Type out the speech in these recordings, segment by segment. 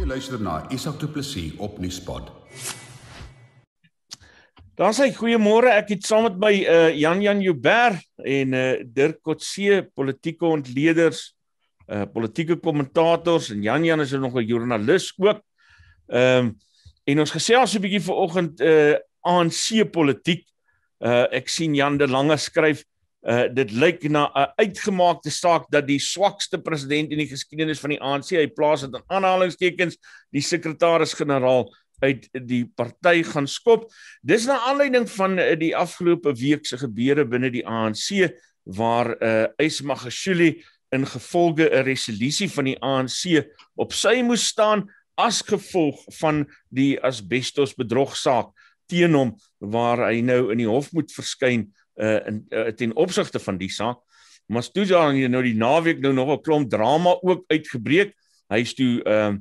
Jy luister na Isak Du Plessis op Nieuwspot. Dan sê goeiemôre, ek het saam met my uh Jan Jan Joubert en uh Dirk Kotse, politieke ontleeders, uh politieke kommentators en Jan Jan is nog 'n joernalis ook. Ehm um, en ons gesels 'n bietjie vanoggend uh ANC politiek. Uh ek sien Jan de Lange skryf uh dit lyk na 'n uitgemaakte saak dat die swakste president in die geskiedenis van die ANC, hy plaas dit in aanhalingstekens, die sekretaris-generaal uit die party gaan skop. Dis na aanleiding van uh, die afgelope week se gebeure binne die ANC waar uh Ismagashuli in gevolge 'n resolusie van die ANC op sy moes staan as gevolg van die asbestos bedrogsaak teen hom waar hy nou in die hof moet verskyn uh in uh, ten opsigte van die saak. Maar toe hier nou die naweek nou nog 'n klomp drama ook uitgebreek. Hy's toe ehm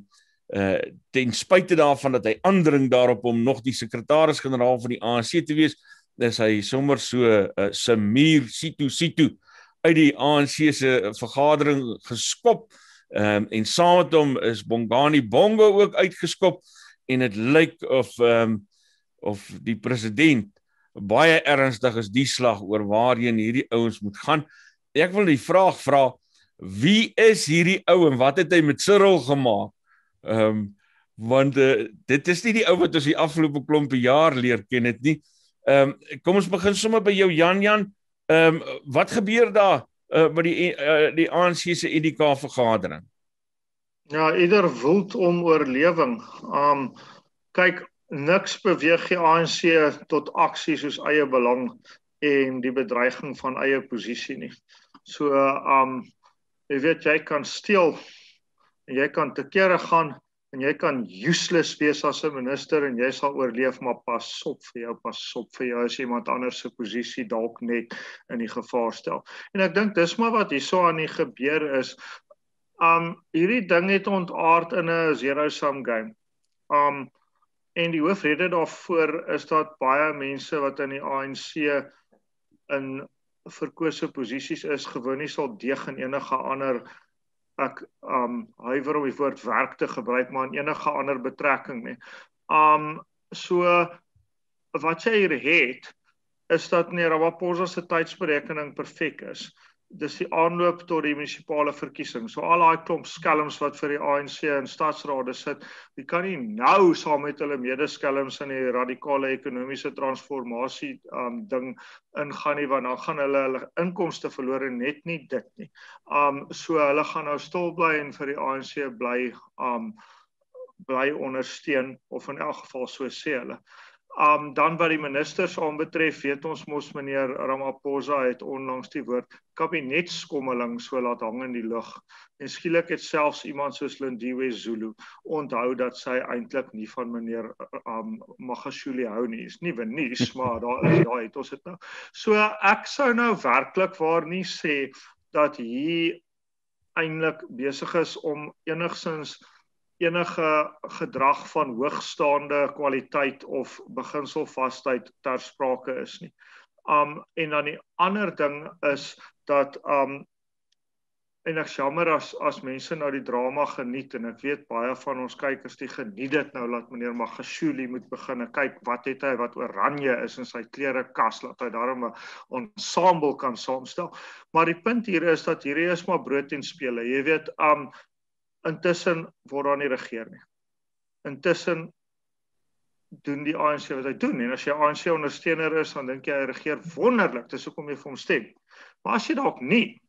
uh, uh ten spyte daarvan dat hy aandring daarop om nog die sekretaris-generaal van die ANC te wees, is hy sommer so 'n uh, Samir Situ Situ uit die ANC se vergadering geskop. Ehm um, en saam met hom is Bongani Bongo ook uitgeskop en dit lyk of ehm um, of die president baie ernstig is die slag oor waarheen hierdie ouens moet gaan. Ek wil die vraag vra wie is hierdie ou en wat het hy met Cyril gemaak? Ehm um, want uh, dit is nie die ou wat ons die afgelope klompe jaar leer ken dit nie. Ehm um, kom ons begin sommer by jou Jan Jan. Ehm um, wat gebeur daar uh, by die uh, die ANC se EDK vergadering? Ja, ieder wild om oorlewing. Ehm um, kyk niks beweeg die ANC tot aksie soos eie belang en die bedreiging van eie posisie nie. So um, jy weet jy kan steel en jy kan te kere gaan en jy kan useless wees as 'n minister en jy sal oorleef maar pas op vir jou pas op vir jou as iemand anders se posisie dalk net in die gevaar stel. En ek dink dis maar wat hierso aan die gebeur is. Um hierdie ding het ontaard in 'n zero sum game. Um en die hoofrede daarvoor is dat baie mense wat in die ANC in verkose posisies is gewoon nie sal deeg in enige ander ek um huiwer om die woord werk te gebruik maar in enige ander betrekking nie. Um so wat jy hier het is dat nee Ramaphosa se tydsberekening perfek is dis die aanloop tot die munisipale verkiesing. So al daai klomp skelms wat vir die ANC in stadsrade sit, die kan nie nou saam met hulle medeskelms in die radikale ekonomiese transformasie um ding ingaan nie want dan gaan hulle hulle inkomste verloor en net nie dit nie. Um so hulle gaan nou stil bly en vir die ANC bly um bly ondersteun of in elk geval so sê hulle. Um dan wat die ministers aanbetref, weet ons mos meneer Ramaphosa het onlangs die woord kabinetskommeling so laat hang in die lug. En skielik het selfs iemand soos Lindiwe Zulu onthou dat sy eintlik nie van meneer um Magashule hou nie. Is nie nuus, maar daar is daai het ons dit nou. So ek sou nou werklik waar nie sê dat hier eintlik besig is om enigsins enige gedrag van hoogstaande kwaliteit of beginselvasheid ter sprake is nie. Um en dan die ander ding is dat um en ek jammer as as mense nou die drama geniet en ek weet baie van ons kykers die geniet dit nou dat meneer Magashule moet begin kyk wat het hy wat oranje is in sy klerekas laat hy daarom 'n ensemble kan saamstel. Maar die punt hier is dat hierdie is maar brood en spele. Jy weet um intussen word daar nie regeer nie. Intussen doen die ANC wat hy doen en as jy ANC ondersteuner is dan dink jy hy regeer wonderlik dis hoekom jy vir hom stem. Maar as jy dalk nie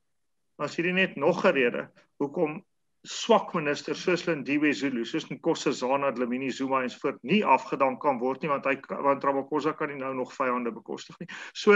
is hierdie net nog 'n rede hoekom swak ministers soos Lindiwe Zulu soos Nkosi Zana Dlamini Zuma ens voort nie afgedank kan word nie want hy want Ramaphosa kan nie nou nog vyande bekostig nie. So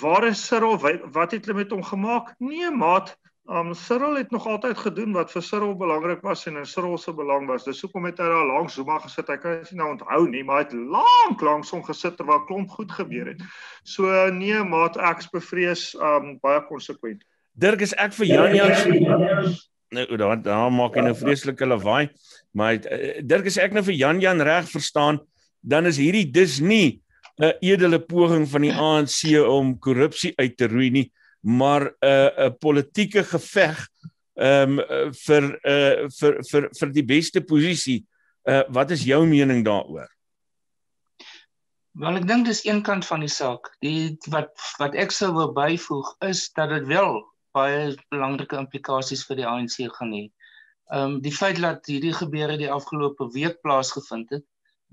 waar is Cyril wat het hulle met hom gemaak? Nee maat, Um Cyril het nog altyd gedoen wat vir Cyril belangrik was en in Cyril se belang was. Dis hoekom het hy daar langs Zuma gesit. Hy kan dit nie nou onthou nie, maar hy het lank lank hom gesit terwyl klomp goed gebeur het. So nee, maat ek's bevrees um baie konsekwent. Dirk is ek vir Jan Jan Nou dan dan maak hy nou vreeslike lawaai. Maar uh, Dirk is ek nou vir Jan Jan reg verstaan, dan is hierdie dis nie 'n edele poging van die ANC om korrupsie uit te roei nie maar 'n uh, 'n politieke geveg ehm um, vir uh vir vir vir die beste posisie. Uh wat is jou mening daaroor? Wel ek dink dis een kant van die saak. Die wat wat ek sou wou byvoeg is dat dit wel baie belangrike implikasies vir die ANC gaan hê. Ehm um, die feit dat hierdie gebeure die afgelope week plaasgevind het,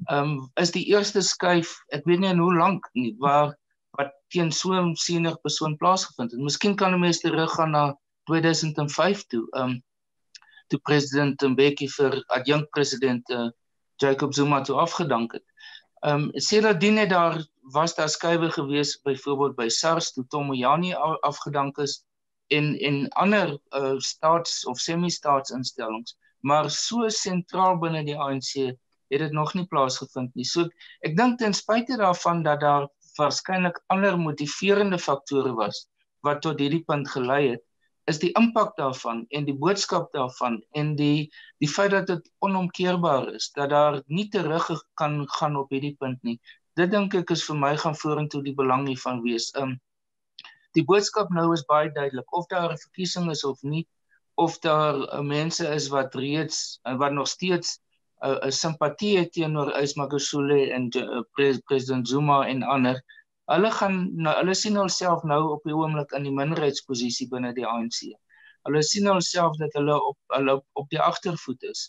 ehm um, is die eerste skuif, ek weet nie hoe lank nie, waar wat teen so 'n senior persoon plaasgevind het. Miskien kan 'n mens teruggaan na 2005 toe. Ehm um, toe president Mbeki vir adjunkt president uh, Jacob Zuma toe afgedank het. Ehm um, sedertdien het daar was daar skuwe gewees byvoorbeeld by SARS toe Tom Moyani afgedank is en en ander uh, staats of semi-staatsinstellings, maar so sentraal binne die ANC het dit nog nie plaasgevind nie. So ek dink ten spyte daarvan dat daar waarskynlik ander motiverende faktore was wat tot hierdie punt gelei het is die impak daarvan en die boodskap daarvan en die die feit dat dit onomkeerbaar is dat daar nie terug kan gaan op hierdie punt nie. Dit dink ek is vir my gaan vorentoe die belang hiervan wees. Um die boodskap nou is baie duidelik of daar 'n verkiesing is of nie of daar uh, mense is wat reeds uh, wat nog steeds 'n uh, simpatie teenoor Ismagosule en uh, pres, president Zuma en ander. Hulle gaan nou hulle sien hulself nou op die oomblik in die minderheidsposisie binne die ANC. Hulle sien hulself dat hulle op hulle op, op die agtervoet is.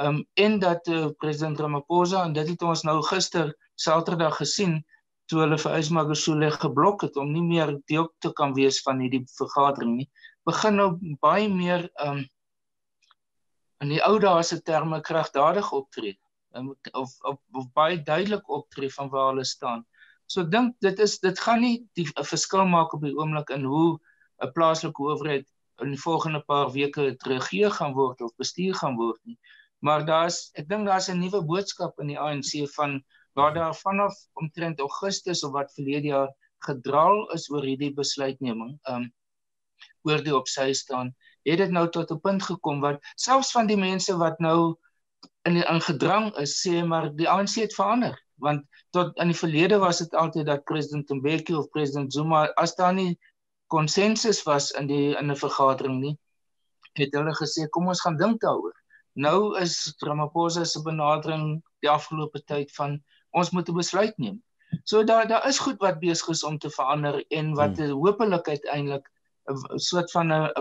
Um en dat uh, president Ramaphosa en dit het ons nou gister Saterdag gesien toe hulle vir Ismagosule geblok het om nie meer deel te kan wees van hierdie vergadering nie. Begin nou baie meer um in die ou dae se terme kragdadig optree of of of baie duidelik optree van waar hulle staan. So ek dink dit is dit gaan nie die 'n verskil maak op die oomblik in hoe 'n plaaslike owerheid in die volgende paar weke regeer gaan word of bestuur gaan word nie. Maar daar's ek dink daar's 'n nuwe boodskap in die ANC van waar daar vanaf omtrent Augustus of wat verlede jaar gedraal is oor hierdie besluitneming. Um oor die op sy staan het dit nou tot 'n punt gekom wat selfs van die mense wat nou in die ingedrang is sê maar die ANC het verander. Want tot in die verlede was dit altyd dat president Mbeki of president Zuma as daar nie konsensus was in die in 'n vergadering nie het hulle gesê kom ons gaan dink daaroor. Nou is Ramaphosa se benadering die afgelope tyd van ons moet 'n besluit neem. So daar daar is goed wat besig is om te verander en wat hmm. hopelik uiteindelik 'n soort van 'n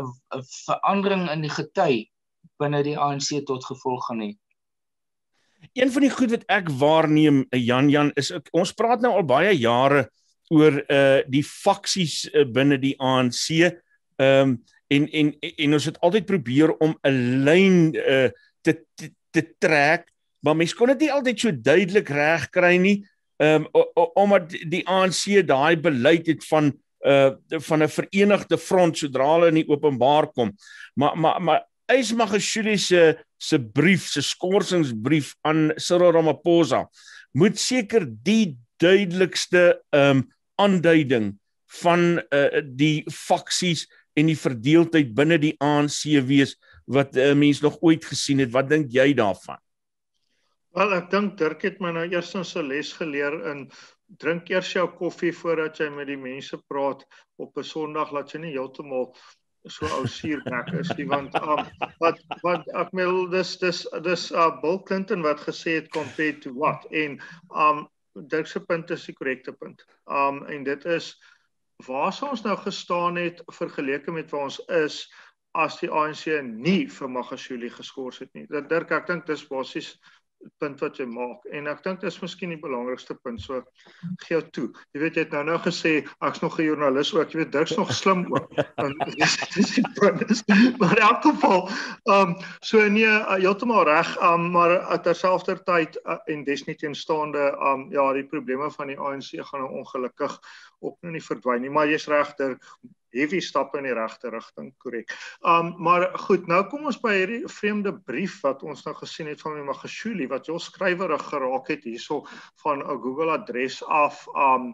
verandering in die gety binne die ANC tot gevolg gaan hê. Een van die goed wat ek waarneem, Jan Jan, is ek, ons praat nou al baie jare oor uh die faksies uh, binne die ANC. Ehm um, en en en ons het altyd probeer om 'n lyn uh te, te te trek, maar mense kon dit nie altyd so duidelik reg kry nie. Ehm um, omdat die ANC daai beleid het van uh van 'n verenigde front sodra hulle in die openbaar kom. Maar maar maar Ysmagashule se se brief, se skorsingsbrief aan Cyril Ramaphosa moet seker die duidelikste um aanduiding van uh die faksies en die verdeeldheid binne die ANC wees wat uh, mense nog ooit gesien het. Wat dink jy daarvan? Wel, ek dink Dirk het my nou eerstens 'n les geleer in drink eers jou koffie voordat jy met die mense praat op 'n Sondag laat jy nie heeltemal so ou suurbek is nie want um, wat wat ek wil dis dis dis uh, Bill Clinton wat gesê het compared to what en um Dirk se punt is die korrekte punt. Um en dit is waar ons nou gestaan het vergeleke met waar ons is as die ANC nie vir Magashule geskort het nie. Dirk ek dink dis basies punt wat jy maak. En ek dink dit is miskien die belangrikste punt so gee jou toe. Jy weet jy het nou nou gesê ek's nog 'n joernalis ook. Jy weet Dirk's nog slim ook. En dis dis die punt is maar in elk geval ehm um, so nee uh, heeltemal reg um, maar terselfdertyd uh, en desnietenstaande ehm um, ja die probleme van die ANC gaan nou ongelukkig ook nou nie verdwyn nie. Maar jy's reg Dirk heavy stappe in die regte rigting, korrek. Um maar goed, nou kom ons by hierdie vreemde brief wat ons nou gesien het van Magashule wat jou skrywerig geraak het hierso van 'n Google adres af um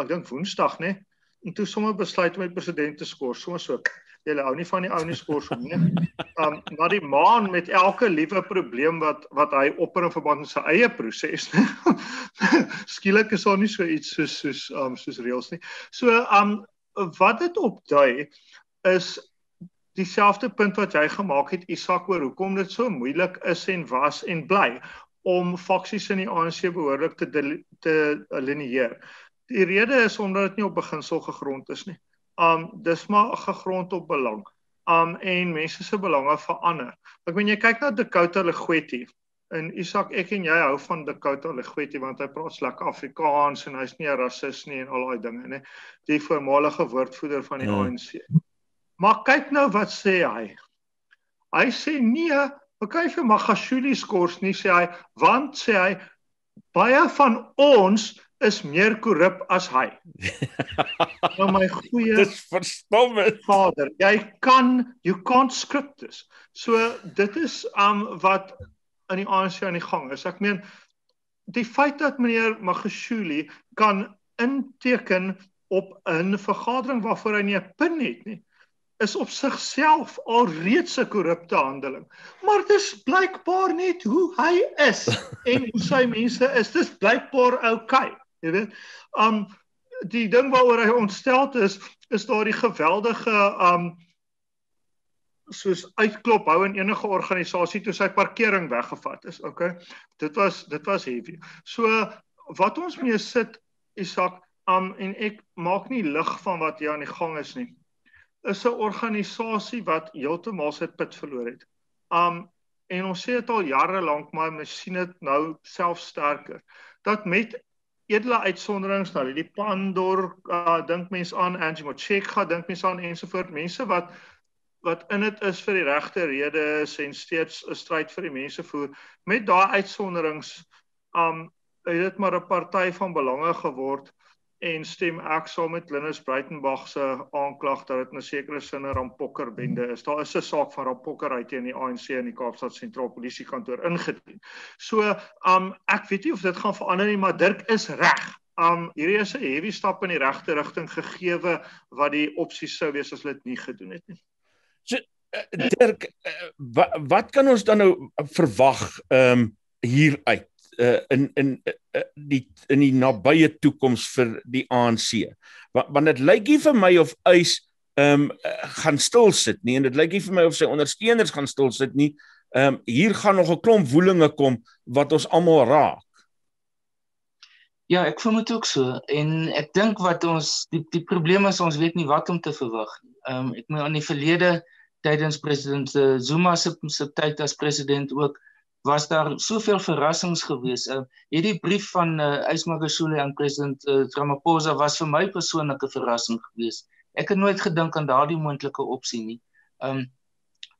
ek dink Woensdag, né? En toe sommer besluit om met president te skors, soms so julle hou nie van die ou nie skors hom nie. Um maar die maan met elke liewe probleem wat wat hy opper in verband met sy eie proses. Skielik is daar nie so iets soos soos um soos reëls nie. So um wat dit opdui is dieselfde punt wat jy gemaak het Isak oor hoekom dit so moeilik is en was en bly om faksies in die ANC behoorlik te te alineer. Die rede is omdat dit nie op beginsel gegrond is nie. Um dis maar gegrond op belang. Um en mense se belange verander. Ek meen jy kyk na Dakota Legwetti. En Isak, ek en jy hou van Dakota Legwetti want hy praat lekker Afrikaans en hy's nie 'n rasis nie en al daai dinge, nê. Die voormalige woordvoerder van die ja. ANC. Maar kyk nou wat sê hy. Hy sê nee, okay vir Magashuli skors nie sê hy, want sê hy baie van ons is meer korrup as hy. nou my goeie Dis verstommend. Vader, jy kan you can't script this. So dit is um wat in die ANC aan die gang is. Ek meen die feit dat meneer Magashuli kan inteken op 'n vergadering waarvoor hy nie 'n pin het nie is op sigself al reeds 'n korrupte handeling. Maar dis blykbaar net hoe hy is en hoe sy mense is. Dis blykbaar oukei, jy weet. Um die ding waaroor hy ontstel is, is daardie geweldige um soos uitklop hou in enige organisasie toe sy parkering weggevat is, okay? Dit was dit was heavy. So wat ons mee sit Isak um en ek maak nie lig van wat hier aan die gang is nie is 'n organisasie wat heeltemal sy put verloor het. Um en ons sê dit al jare lank maar ons sien dit nou self sterker. Dat met edele uitsonderings nou die Pandor uh, dink mense aan Angie Motshekga dink mense aan ensovoort mense wat wat in dit is vir die regte redes en steeds 'n stryd vir die mense voer met daai uitsonderings um het dit maar 'n party van belange geword en stem ek saam met Linus Breitenberg se aanklag dat dit 'n sekere sin 'n rampokker bende is. Daar is 'n saak van rampokkerheid teen die ANC in die Kaapstad Sentraal Polisie Kantoor ingedien. So, um ek weet nie of dit gaan verander nie, maar Dirk is reg. Um hierdie is 'n heavy stap in die regte rigting gegeewe wat die opsies sou wees as hulle dit nie gedoen het nie. So uh, Dirk, uh, wat, wat kan ons dan nou verwag um hieruit? uh, in in uh, die in die nabye toekoms vir die ANC. Want want dit lyk nie vir my of eis ehm um, gaan stil sit nie en dit lyk nie vir my of sy ondersteuners gaan stil sit nie. Ehm um, hier gaan nog 'n klomp woelinge kom wat ons almal raak. Ja, ek vermoed ook so en ek dink wat ons die die probleem is ons weet nie wat om te verwag nie. Ehm um, ek moet aan die verlede tydens president Zuma se se tyd as president ook was daar soveel verrassings gewees. Uh, hierdie brief van uh, Ysmagashule aan president uh, Ramaphosa was vir my persoonlik 'n verrassing gewees. Ek het nooit gedink aan daardie moontlike opsie nie. Um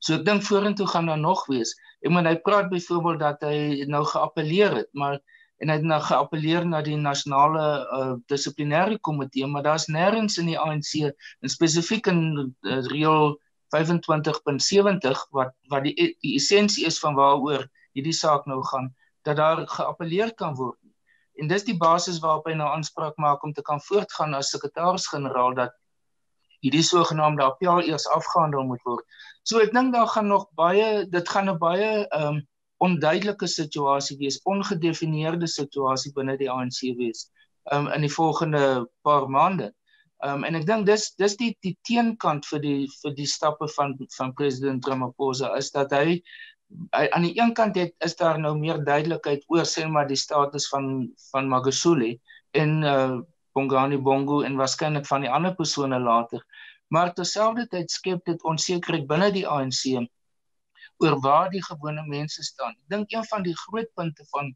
so ek dink vorentoe gaan daar nog wees. Ek meen hy praat byvoorbeeld dat hy nou geappeleer het, maar en hy het nou geappeleer na die nasionale uh, dissiplinêre komitee, maar daar's nêrens in die ANC en spesifiek in uh, reël 25.70 wat wat die die essensie is van waaroor hierdie saak nou gaan dat daar geappeleer kan word. En dis die basis waarop hy nou aanspraak maak om te kan voortgaan as sekretaris-generaal dat hierdie sogenaamde appel eers afgehandel moet word. So ek dink daar gaan nog baie dit gaan 'n baie ehm um, onduidelike situasie wees, ongedefinieerde situasie binne die ANC wees um, in die volgende paar maande. Um, en ek dink dis dis die die teenkant vir die vir die stappe van van president Ramaphosa is dat hy aan die een kant het is daar nou meer duidelikheid oor sê maar die status van van Magashule en uh Bongani Bongo en waarskynlik van die ander persone later. Maar terselfdertyd skep dit onsekerheid binne die ANC oor waar die gewone mense staan. Ek dink een van die groot punte van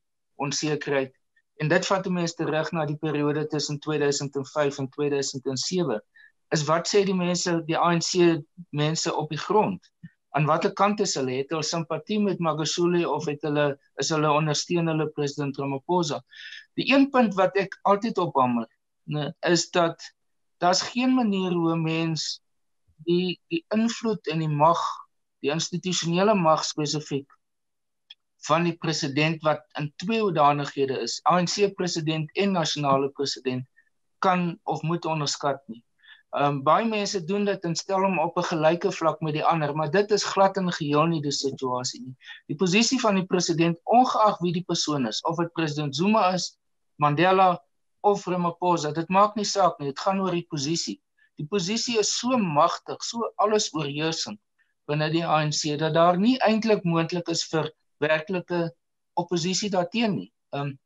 onsekerheid en dit vat mense terug na die periode tussen 2005 en 2007 is wat sê die mense die ANC mense op die grond? Aan watter kant is hulle? Het hulle simpatie met Magashule of het hulle is hulle ondersteun hulle president Ramaphosa? Die een punt wat ek altyd ophamer is dat daar's geen manier hoe 'n mens die die invloed en die mag die institusionele mag spesifiek van die president wat in twee hoedanighede is ANC president en nasionale president kan of moet onderskat nie Ehm um, baie mense doen dit en stel hom op 'n gelyke vlak met die ander, maar dit is glad en geheel nie die situasie nie. Die posisie van die president, ongeag wie die persoon is, of dit president Zuma is, Mandela of Ramaphosa, dit maak nie saak nie, dit gaan oor die posisie. Die posisie is so magtig, so alles oorheersend binne die ANC dat daar nie eintlik moontlik is vir werklike oppositie daarteen nie. Um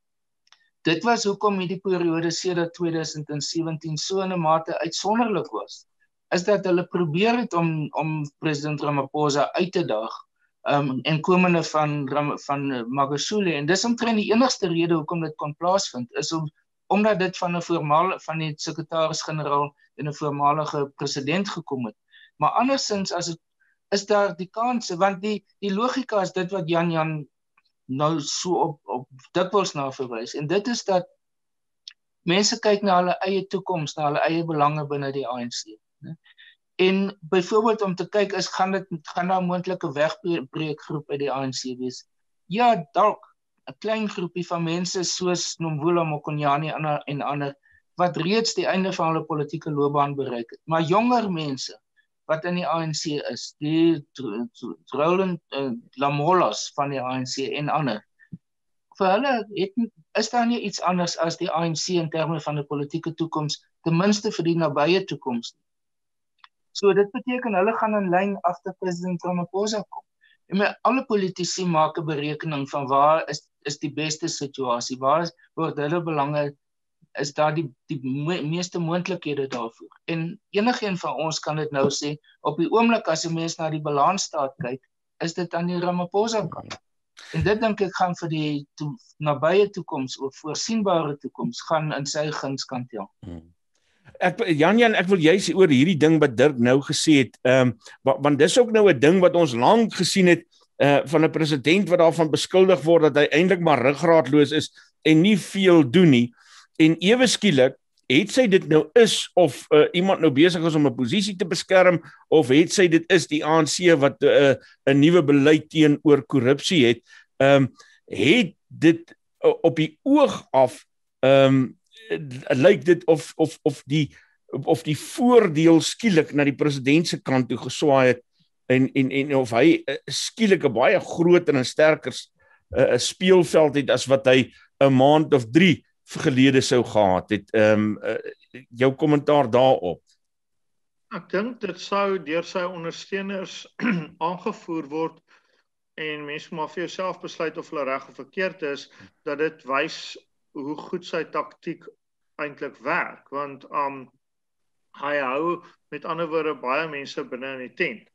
dit was hoekom hierdie periode sedert 2017 so 'n mate uitsonderlik was. Is dat hulle probeer het om om president Ramaphosa uit te daag um en komende van van Magashule en dis omtrent die enigste rede hoekom dit kon plaasvind is om omdat dit van 'n voormalige van die sekretaris-generaal en 'n voormalige president gekom het. Maar andersins as dit is daar die kanse want die die logika is dit wat Jan Jan nou so op op dikwels na verwys en dit is dat mense kyk na hulle eie toekoms, na hulle eie belange binne die ANC, né? En byvoorbeeld om te kyk is gaan dit gaan daar moontlike wegbreekgroep uit die ANC wees. Ja, dalk 'n klein groepie van mense soos Nomvula Mokonyane en ander wat reeds die einde van hulle politieke loopbaan bereik het. Maar jonger mense wat in die ANC is, die Roland uh, Lamolas van die ANC en ander. Vir hulle het is daar nie iets anders as die ANC in terme van 'n politieke toekoms, ten minste vir die nabye toekoms nie. So dit beteken hulle gaan in lyn agter president Ramaphosa kom. En my alle politici maak 'n berekening van waar is is die beste situasie? Waar is word hulle belange is daar die die me, meeste moontlikhede daarvoor? En enigiemand van ons kan dit nou sê op die oomblik as 'n mens na die balansstaat kyk, is dit aan die Ramaphosa kant. En dit dink ek gaan vir die to, nabye toekoms of voorsienbare toekoms gaan in sy guns kan tel. Hmm. Ek Jan Jan, ek wil jy sê oor hierdie ding wat Dirk nou gesê het. Ehm um, want dis ook nou 'n ding wat ons lank gesien het uh van 'n president wat daarvan beskuldig word dat hy eintlik maar ruggraatloos is en nie veel doen nie. En ewe skielik het sy dit nou is of uh, iemand nou besig is om 'n posisie te beskerm of het sy dit is die ANC wat 'n uh, 'n nuwe beleid teenoor korrupsie het. Ehm um, het dit uh, op die oog af ehm um, lyk dit of of of die of die voordeel skielik na die president se kant toe geswaai het en en en of hy uh, skielik 'n baie groter en sterker 'n uh, speelveld het as wat hy 'n maand of 3 gelede sou gehad het. Ehm um, uh, jou kommentaar daarop. Ek dink dit sou deur sy ondersteuners aangevoer word en mense maar vir jouself besluit of hulle reg of verkeerd is dat dit wys hoe goed sy taktik eintlik werk want um hy hou met ander woorde baie mense binne in die tent.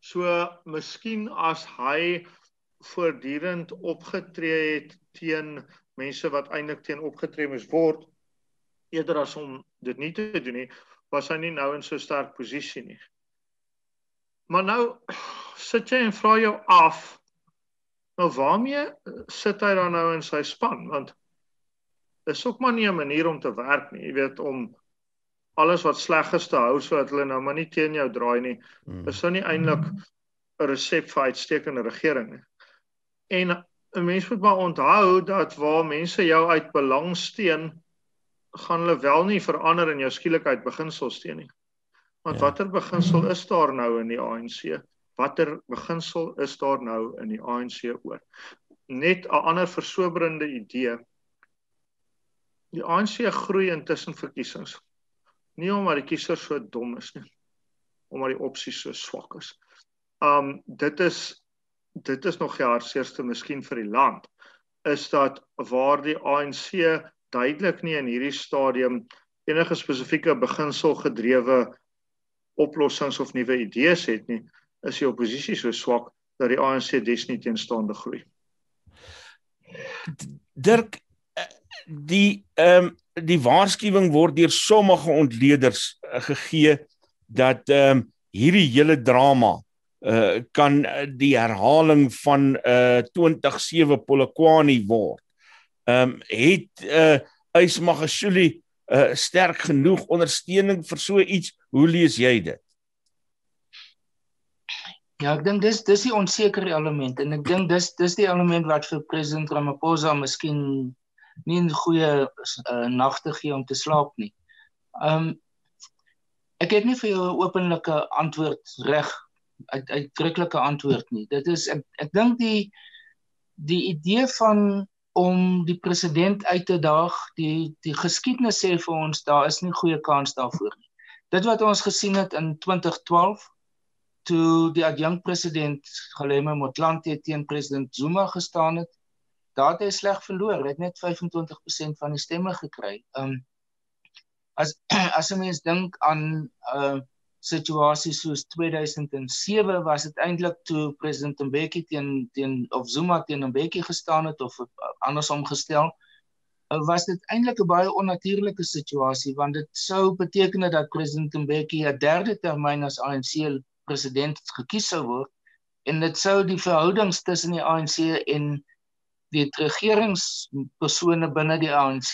So miskien as hy voortdurend opgetree het teen mense wat eintlik teen opgetree moes word eerder as om dit nie te doen nie, was hy nie nou in so sterk posisie nie. Maar nou sit jy en vra jou af nou waarmee sit hy dan nou in sy span want is ook maar nie 'n manier om te werk nie. Jy weet om alles wat sleg is te hou sodat hulle nou maar nie teen jou draai nie. Hmm. Dis nou nie eintlik 'n resep vir uitstekende regering nie. En 'n mens moet maar onthou dat waar mense jou uit belang steun, gaan hulle wel nie verander in jou skielikheid beginsel steun nie. Want ja. watter beginsel is daar nou in die ANC? Watter beginsel is daar nou in die ANC oor? Net 'n ander versoberende idee die ANC groei intussen verkiesings. Nie omdat die kiesers so dom is nie, omdat die opsies so swak is. Um dit is dit is nog die hartseerste miskien vir die land is dat waar die ANC duidelik nie in hierdie stadium enige spesifieke beginsel gedrewe oplossings of nuwe idees het nie, is die oppositie so swak dat die ANC desnieteenstaande groei. Dirk die ehm um, die waarskuwing word deur sommige ontleeders uh, gegee dat ehm um, hierdie hele drama uh kan die herhaling van uh 27 Polokwane word. Ehm um, het uh Ysmagashuli uh sterk genoeg ondersteuning vir so iets. Hoe lees jy dit? Ja, ek dink dis dis die onsekere element en ek dink dis dis die element wat vir president Ramaphosa miskien nie 'n goeie uh, nagte gee om te slaap nie. Um ek het nie vir jou 'n openlike antwoord reg uit uitdruklike antwoord nie. Dit is ek ek dink die die idee van om die president uit te daag, die die geskiedenis sê vir ons daar is nie goeie kans daarvoor nie. Dit wat ons gesien het in 2012 toe die adjunkt president Galema Motlanthe teen president Zuma gestaan het, daar het hy sleg verloor. Hy het net 25% van die stemme gekry. Um as as 'n mens dink aan uh, situasie soos 2007 was dit eintlik toe president Mbeki teen teen of Zuma teen Mbeki gestaan het of andersom gestel was dit eintlik 'n baie onnatuurlike situasie want dit sou beteken dat president Mbeki 'n derde termyn as ANC president gekies sou word en dit sou die verhoudings tussen die ANC en die regeringspersone binne die ANC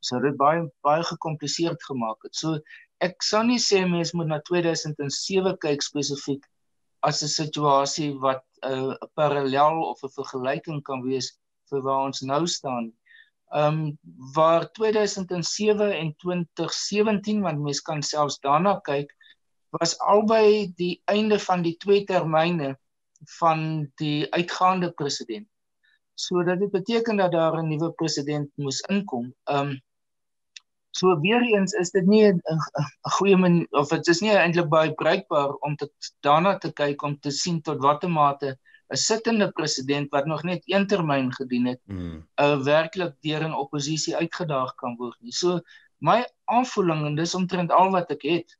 sou dit baie baie gekompliseerd gemaak het. So ek sou nie sê mense moet na 2007 kyk spesifiek as 'n situasie wat 'n uh, parallel of 'n vergelyking kan wees vir waar ons nou staan Ehm um, waar 2007 en 2017 want mens kan selfs daarna kyk was albei die einde van die twee termyne van die uitgaande president. So dit beteken dat daar 'n nuwe president moes inkom. Ehm um, so weer eens is dit nie 'n goeie men, of dit is nie eintlik baie bruikbaar om te daarna te kyk om te sien tot watter mate 'n sittende president wat nog net een termyn gedien het, 'n mm. uh, werklik deur 'n oppositie uitgedaag kan word nie. So my aanvoeling en dis omtrent al wat ek het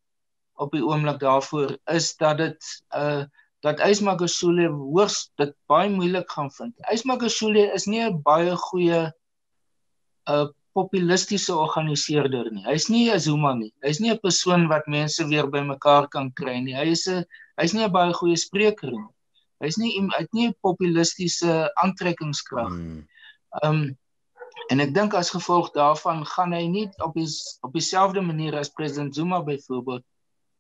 op die oomblik daarvoor is dat dit 'n uh, dat Ysmagashule hoogs dit baie moeilik gaan vind. Ysmagashule is nie 'n baie goeie 'n uh, populistiese organiseerder nie. Hy's nie 'n Zuma nie. Hy's nie 'n persoon wat mense weer bymekaar kan kry nie. Hy is 'n hy's nie 'n baie goeie spreker nie. Hy's nie uit nie 'n populistiese aantrekkingskrag. Hmm. Ehm um, en ek dink as gevolg daarvan gaan hy nie op die op dieselfde manier as president Zuma byvoorbeeld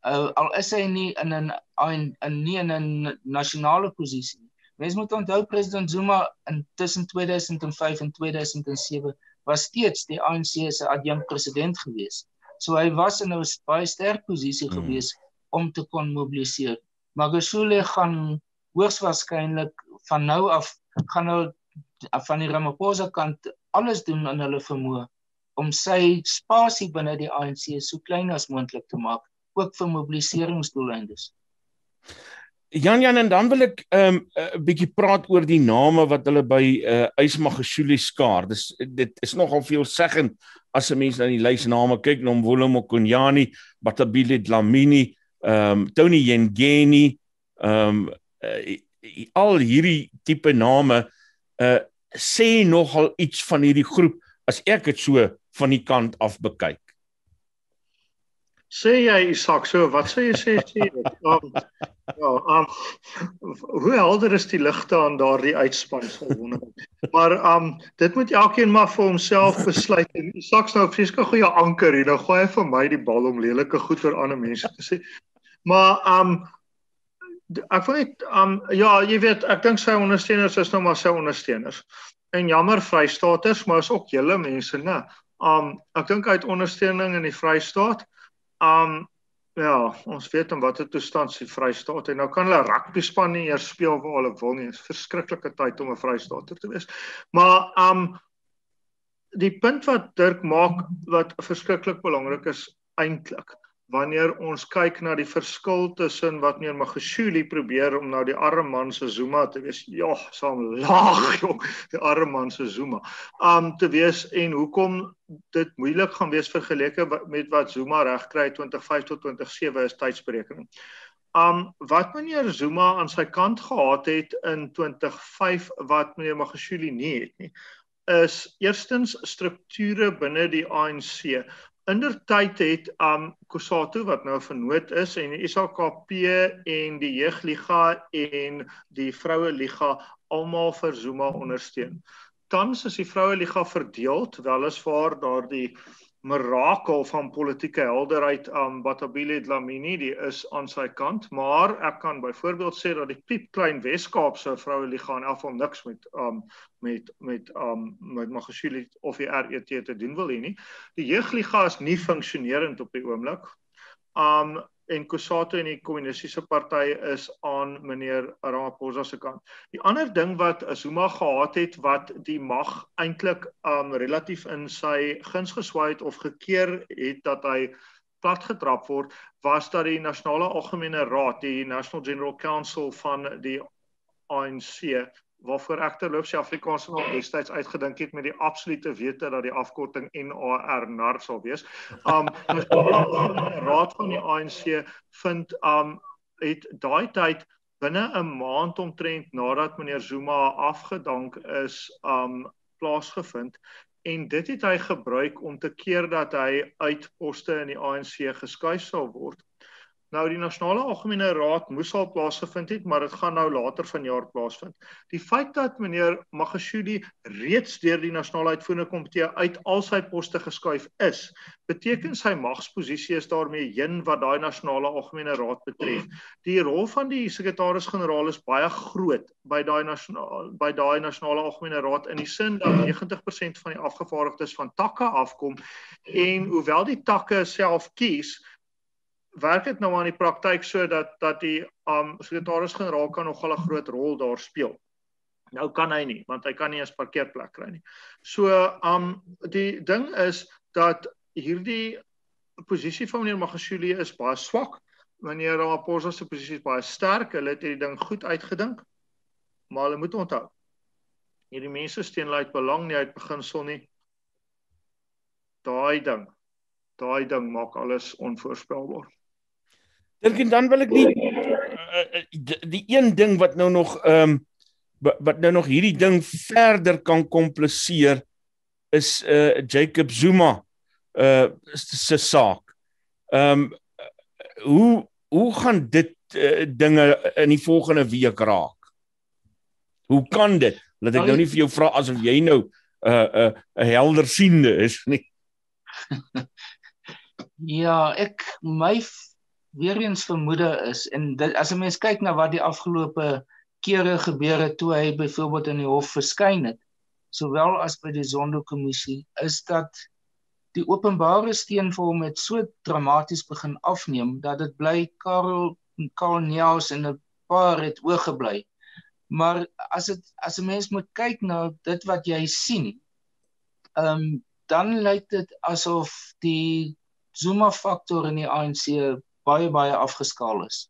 uh, al is hy nie in 'n in, in nie in 'n nasionale posisie nie. Mens moet onthou president Zuma in tussen 2005 en 2007 was steeds die ANC se adjunkt president gewees. So hy was in 'n baie sterk posisie hmm. gewees om te kon mobiliseer. Magashule gaan hoogs waarskynlik van nou af gaan hulle van die Ramaphosa kant alles doen in hulle vermoë om sy spasie binne die ANC so klein as moontlik te maak ook vir mobiliseringsdoeleindes. Jan Jan en dan wil ek 'n um, bietjie praat oor die name wat hulle by uh, Ysmagashuli skaar. Dis dit is nogal veel seggend as 'n mens na die lys name kyk, Nomvolo Mokonyane, Batabile Dlamini, ehm um, Tony Yengeni, ehm um, uh, al hierdie tipe name uh sê nogal iets van hierdie groep as ek dit so van die kant af bekyk. Sê jy Isak so, wat sê jy sê sê? Um, ja, um hoe helder is die ligte aan daardie uitspansel wonder. Maar um dit moet elkeen maar vir homself besluit en Isak nou vreeslik goeie anker hier. Nou gooi hy vir my die bal om lelike goed oor ander mense te sê. Maar um ek wil net um ja, jy weet, ek dink sy ondersteuners is nou maar sy ondersteuners. En jammer Vrystaaters, maar is ook julle mense, né? Um ek dink uit ondersteuning in die Vrystaat. Um ja, ons weet in watter toestand sy Vrystaat en nou kan hulle rugby span nie eers speel waar hulle wil nie. Dit is verskriklike tyd om 'n Vrystaater te wees. Maar um die punt wat Dirk maak wat verskriklik belangrik is eintlik wanneer ons kyk na die verskil tussen wat meneer Magashule probeer om nou die arme man se Zuma te wees. Ja, saam laag jong, die arme man se Zuma. Um te wees en hoekom dit moeilik gaan wees vergeleke met wat Zuma regkry 2005 tot 2007 is tydsberekening. Um wat meneer Zuma aan sy kant gehad het in 2005 wat meneer Magashule nie het nie is eerstens strukture binne die ANC Indertyd het um Kusatu wat nou vernoot is en die SAKP en die Jeugliga en die Vroue Liga almal vir Zuma ondersteun. Tans is die Vroue Liga verdeel terwyl is vir daardie mirakel van politieke helderheid aan um, Batabile Dlamini die is aan sy kant. Maar ek kan byvoorbeeld sê dat die piep klein Weskaapse vroue liga in elk geval niks met um met met um met Magashule of die RET te doen wil hê nie. Die jeugliga is nie funksionerend op die oomblik. Um en Kusato en die kommunistiese party is aan meneer Ramaphosa se kant. Die ander ding wat Zuma gehad het wat die mag eintlik um relatief in sy guns geswaai het of gekeer het dat hy platgetrap word was dat die nasionale algemene raad, die National General Council van die ANC waarvoor ek terloops die Afrikaanse naam destyds uitgedink het met die absolute wete dat die afkorting NAR NAR sal wees. Um die raad van die ANC vind um het daai tyd binne 'n maand omtrent nadat meneer Zuma afgedank is um plaasgevind en dit het hy gebruik om te keer dat hy uit poste in die ANC geskuif sal word. Nou die nasionale algemene raad moes al plaasgevind het, maar dit gaan nou later vanjaar plaasvind. Die feit dat meneer Magashule reeds deur die nasionale uitvoerende komitee uit al sy poste geskuif is, beteken sy magsposisie is daarmee heen wat daai nasionale algemene raad betref. Die rol van die sekretaris-generaal is baie groot by daai nasionale by daai nasionale algemene raad in die sin dat 90% van die afgevaardigdes van takke afkom en hoewel die takke self kies, werk dit nou aan die praktyk sodat dat die um sekretaris-generaal kan nog 'n groot rol daar speel. Nou kan hy nie, want hy kan nie 'n parkeerplek kry nie. So um die ding is dat hierdie posisie van meneer Magashule is baie swak. Meneer Ramaphosa se posisie is baie sterk. Hulle het hierdie ding goed uitgedink. Maar hulle moet onthou hierdie mense steun uit belang nie uit beginsel nie. Daai ding. Daai ding maak alles onvoorspelbaar. Dink en dan wil ek nie uh, die een ding wat nou nog ehm um, wat nou nog hierdie ding verder kan kompliseer is uh Jacob Zuma uh se saak. Ehm um, hoe hoe gaan dit uh, dinge in die volgende week raak? Hoe kan dit? Laat ek nou nie vir jou vra asof jy nou 'n uh, 'n uh, 'n helder siende is nie. ja, ek my weer eens vermoede is en dit, as 'n mens kyk na wat die afgelope kere gebeur het toe hy byvoorbeeld in die hof verskyn het sowel as by die Zondo-kommissie is dat die openbare steun vir hom het so dramaties begin afneem dat dit bly Karel Karl Neus en 'n paar het oorgebly. Maar as dit as 'n mens moet kyk na dit wat jy sien, ehm um, dan lyk dit asof die Zuma faktor in die ANC baie baie afgeskaal is.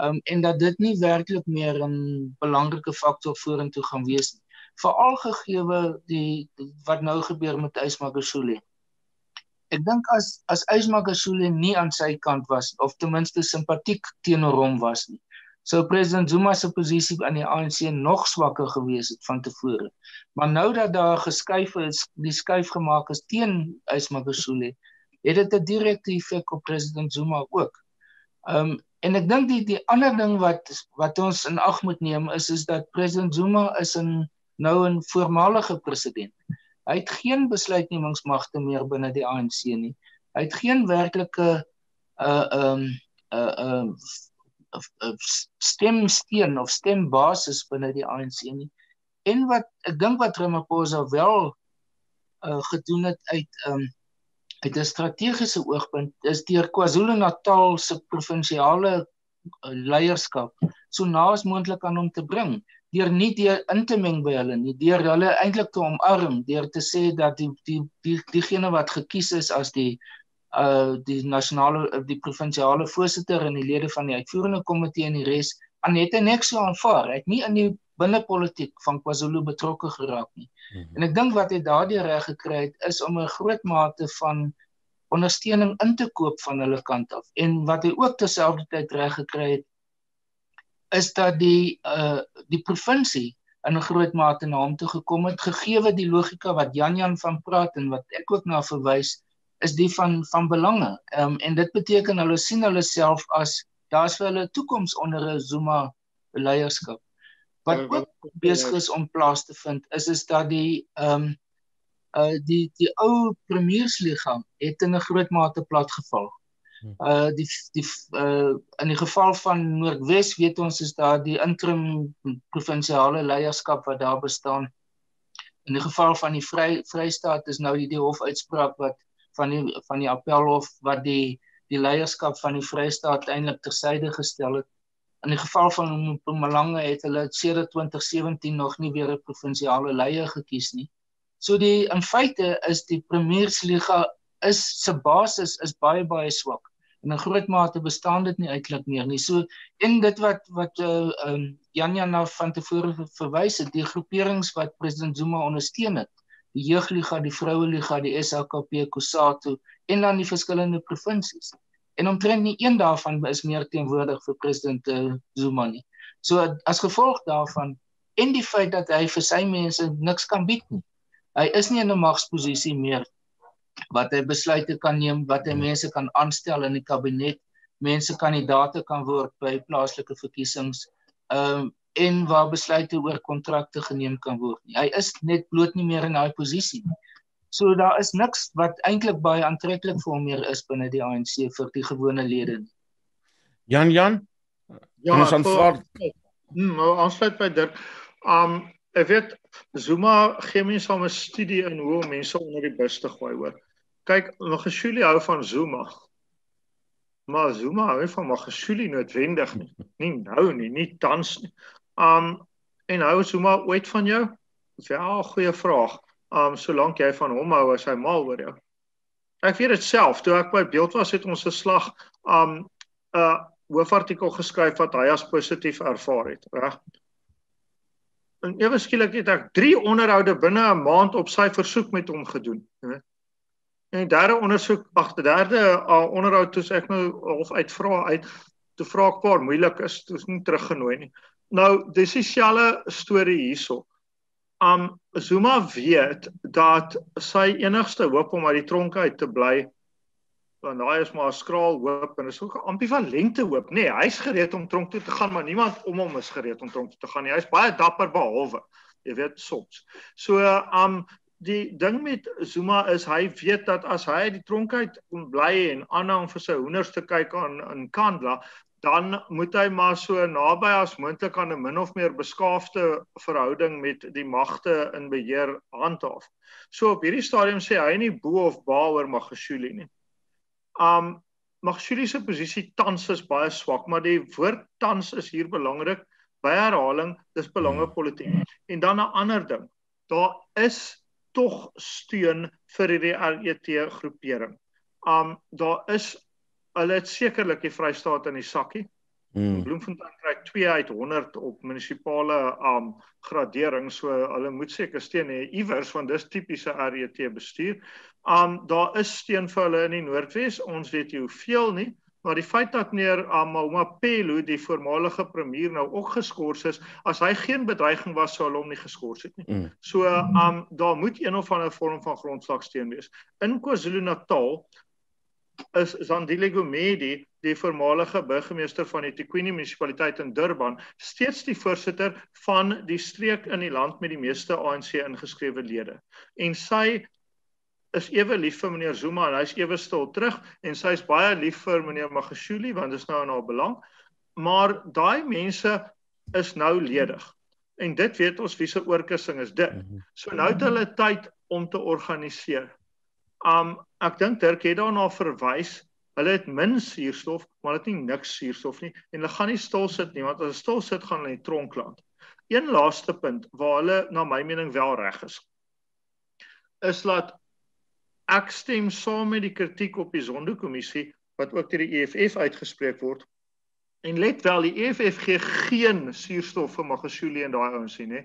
Um en dat dit nie werklik meer 'n belangrike faktor vorentoe gaan wees nie. Veral gegeewe die, wat nou gebeur met Ysmagashule. Ek dink as as Ysmagashule nie aan sy kant was of ten minste simpatiek teenoor hom was nie, sou president Zuma se posisie aan die ANC nog swakker gewees het van tevore. Maar nou dat daar geskuif is, die skuif gemaak is teen Ysmagashule, het dit 'n direkte effek op president Zuma ook. Ehm um, en ek dink die die ander ding wat wat ons in ag moet neem is is dat president Zuma is 'n nou 'n voormalige president. Hy het geen besluitnemingsmagte meer binne die ANC nie. Hy het geen werklike uh ehm uh ehm uh, stemsteen of stembasis binne die ANC nie. En wat ek dink wat Ramaphosa wel uh gedoen het uit ehm um, uit 'n strategiese oogpunt is deur KwaZulu-Natal se provinsiale uh, leierskap so naas moontlik aan hom te bring deur nie deur in te meng by hulle nie deur hulle eintlik te omarm deur te sê dat die die die diegene wat gekies is as die uh die nasionale uh, die provinsiale voorsitter en die lede van die uitvoerende komitee en die res aan net niks so aanvaar. Hy het nie in die binnepolitiek van KwaZulu betrokke geraak nie. Mm -hmm. En ek dink wat hy daardie reg gekry het is om 'n groot mate van ondersteuning in te koop van hulle kant af. En wat hy ook terselfdertyd reg gekry het is dat die uh die provinsie in 'n groot mate na hom toe gekom het gegee die logika wat Jan Jan van praat en wat ek ook na verwys is die van van belange. Ehm um, en dit beteken hulle sien hulle self as daar's vir hulle toekoms onder 'n Zuma leierskap wat ja, ook besig is om plaas te vind is is dat die ehm um, uh die die ou premiersliga het in 'n groot mate platgeval. Uh die die uh in die geval van Noordwes weet ons is daar die interim provinsiale leierskap wat daar bestaan. In die geval van die Vry Vrystaat is nou die, die hofuitspraak wat van die van die appelhof wat die die leierskap van die Vrystaat eintlik tersyde gestel het in die geval van Mpumalanga het hulle sedert 2017 nog nie weer 'n provinsiale leier gekies nie. So die in feite is die Premiersliga is se basis is baie baie swak. En in groot mate bestaan dit nie uitlik meer nie. So in dit wat wat uh um, Jan Jan nou van tevore verwys het, die groeperings wat president Zuma ondersteun het, die jeugliga, die vroueliga, die SAKP, Kusatu en dan die verskillende provinsies. En omtrent nie een daarvan is meer teenwoordig vir president uh, Zuma nie. So as gevolg daarvan en die feit dat hy vir sy mense niks kan bied nie. Hy is nie in 'n magsposisie meer wat hy besluite kan neem, wat hy mense kan aanstel in die kabinet, mense kandidate kan word by plaaslike verkiesings, ehm um, en waar besluite oor kontrakte geneem kan word nie. Hy is net bloot nie meer in daai posisie nie. So daar is niks wat eintlik baie aantreklik vir hom meer is binne die ANC vir die gewone lede nie. Jan Jan, ja, ons aanvaar. Hm, nou aansluit by Dirk. Um ek weet Zuma gee mense al 'n studie in hoe om mense onder die bus te gooi hoor. Kyk, Magashule hou van Zuma. Maar Zuma hou van Magashule noodwendig nie. Nie nou nie, nie tans nie. Um en hou Zuma ooit van jou? Dis ja, 'n goeie vraag. Um solank jy van hom hou as hy mal oor jou. Ek weet dit self, toe ek by beeld was het ons 'n slag um 'n uh, hoofartikel geskryf wat hy as positief ervaar het, reg? en ewe skielik het ek 3 onderhoude binne 'n maand op sy versoek met hom gedoen, né? En derde ondersoek, ag, derde uh, onderhoud toe ek nou half uitvra uit te vra 'n paar moeilik is, toe is nie teruggenooi nie. Nou, dis dieselfde storie hierso. Um Zuma weet dat sy enigste hoop om uit die tronk uit te bly want daai is maar 'n skraal hoop en is ook 'n ambivalente hoop. Nee, hy's gereed om tronk toe te gaan, maar niemand om hom is gereed om tronk toe te gaan nie. Hy's baie dapper behalwe, jy weet, soms. So, um die ding met Zuma is hy weet dat as hy uit die tronk uit bly en aanhou vir sy hoenders te kyk aan in Kandla, dan moet hy maar so naby as moontlik aan 'n min of meer beskaafde verhouding met die magte in beheer handhaaf. So op hierdie stadium sê hy nie bo of ba oor Magashule nie. Um Magshuli se posisie tans is baie swak, maar die woord tans is hier belangrik. By herhaling, dis belangepolitiek. Hmm. En dan 'n ander ding. Daar is tog steun vir hierdie RET groepering. Um daar is hulle het sekerlik die Vrystaat in die sakkie. Mm. Bloemfontein kry 2 uit 100 op munisipale um gradering, so hulle moet seker steun hê iewers want dis tipiese RET bestuur. Um daar is steun vir hulle in die Noordwes. Ons weet nie hoeveel nie, maar die feit dat meneer Amama um, Pelo, die voormalige premier nou ook geskort is, as hy geen bedreiging was sou hulle hom nie geskort het nie. Mm. So um daar moet een of ander vorm van grondslagsteun wees. In KwaZulu-Natal is Zandile Gumedi, die voormalige burgemeester van die Tikwini munisipaliteit in Durban, steeds die voorsitter van die streek in die land met die meeste ANC ingeskrewe lede. En sy is ewe lief vir meneer Zuma en hy's ewe stil terug en sy's baie lief vir meneer Magashule want dit is nou in haar belang. Maar daai mense is nou ledig. En dit weet ons wie se oorkussing is dit. Mhm. So nou het hulle tyd om te organiseer. Um ek dink Dirk het daarna verwys. Hulle het min suurstof, maar hulle het nie niks suurstof nie en hulle gaan nie stil sit nie want as hulle stil sit gaan hulle in die tronk land. Een laaste punt waar hulle na my mening wel reg is. Is dat ek stem saam met die kritiek op die Zondo-kommissie wat ook deur die EFF uitgespreek word. En let wel, die EFF gee geen suurstof vir Magashule en daai ouens nie, nê.